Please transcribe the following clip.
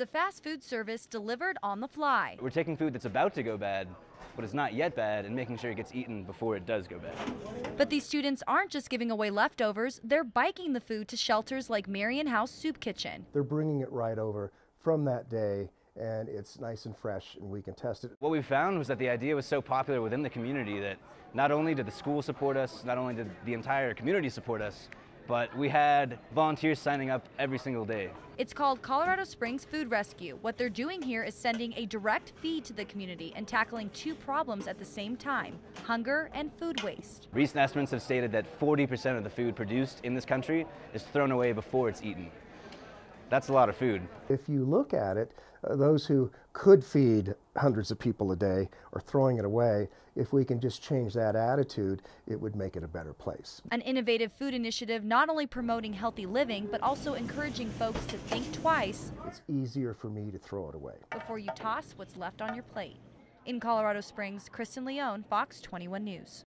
It's a fast food service delivered on the fly. We're taking food that's about to go bad, but it's not yet bad, and making sure it gets eaten before it does go bad. But these students aren't just giving away leftovers, they're biking the food to shelters like Marian House Soup Kitchen. They're bringing it right over from that day and it's nice and fresh and we can test it. What we found was that the idea was so popular within the community that not only did the school support us, not only did the entire community support us, but we had volunteers signing up every single day. It's called Colorado Springs Food Rescue. What they're doing here is sending a direct feed to the community and tackling two problems at the same time hunger and food waste. Recent estimates have stated that 40% of the food produced in this country is thrown away before it's eaten. That's a lot of food. If you look at it, uh, those who could feed hundreds of people a day are throwing it away. If we can just change that attitude, it would make it a better place. An innovative food initiative not only promoting healthy living, but also encouraging folks to think twice. It's easier for me to throw it away. Before you toss what's left on your plate. In Colorado Springs, Kristen Leone, Fox 21 News.